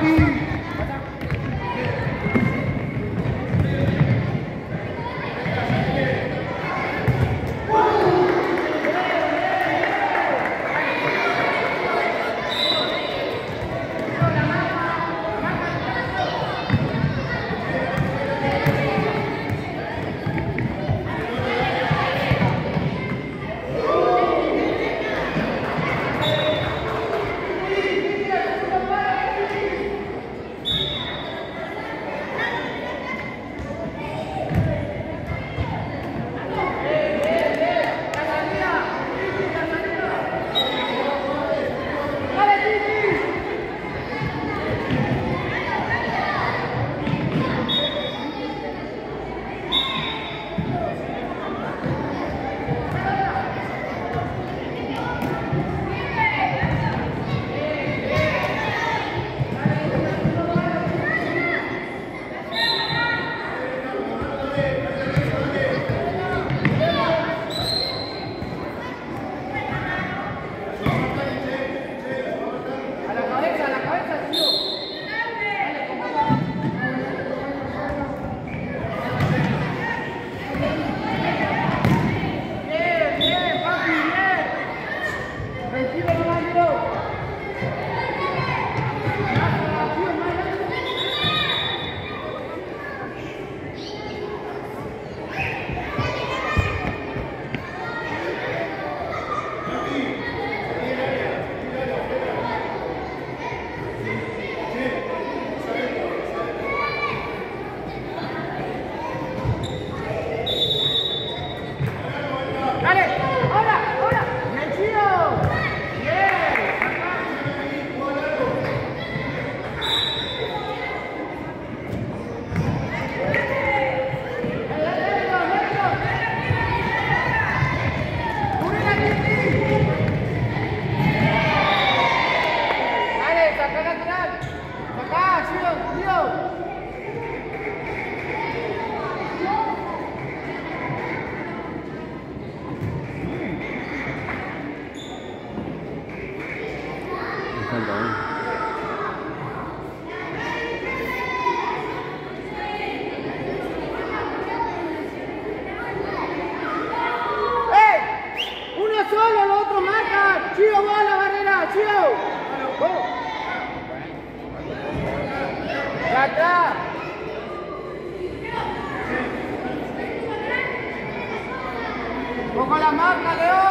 Rocky. Pongo la magna, León.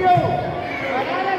Bien